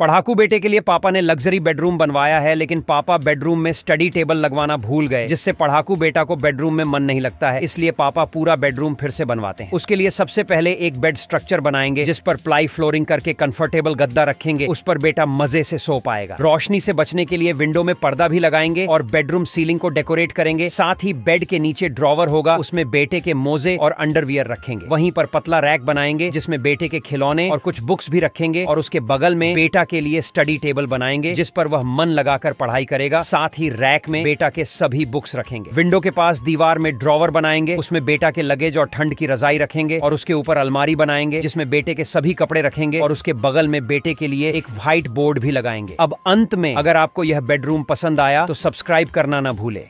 पढ़ाकू बेटे के लिए पापा ने लग्जरी बेडरूम बनवाया है, लेकिन पापा बेडरूम में स्टडी टेबल लगवाना भूल गए, जिससे पढ़ाकू बेटा को बेडरूम में मन नहीं लगता है। इसलिए पापा पूरा बेडरूम फिर से बनवाते हैं। उसके लिए सबसे पहले एक बेड स्ट्रक्चर बनाएँगे, जिस पर प्लाई फ्लोरिंग करके कंफर्टेबल गद्दा रखेंगे। उस पर बेटा मज़े से सो पाएगा। रोशनी से बचने के लिए विंडो में पर्दा भी लगाएँगे और बेडरूम सीलिंग को डेकोरेट करेंगे। साथ ही बेड के नीचे ड्रॉवर होगा, उसमें बेटे के मोजे और अंडरवियर रखेंगे। वहीं पर पतला रैक बनाएँगे, जिसमें बेटे के खिलौने और कुछ बुक्स भी रखेंगे और उसके बगल में बेटा के लिए स्टडी टेबल बनाएँगे, जिस पर वह मन लगाकर पढ़ाई करेगा। साथ ही रैक में बेटा के सभी बुक्स रखेंगे। विंडो के पास दीवार में ड्रॉवर बनाएँगे, उसमें बेटा के लगेज और ठंड की रजाई रखेंगे और उसके ऊपर अलमारी बनाएँगे, जिसमें बेटे के सभी कपड़े रखेंगे और उसके बगल में बेटे के लिए एक व्हाइट बोर्ड भी लगाएँगे। अब अंत में अगर आपको यह बेडरूम पसंद आया तो सब्सक्राइब करना ना भूले।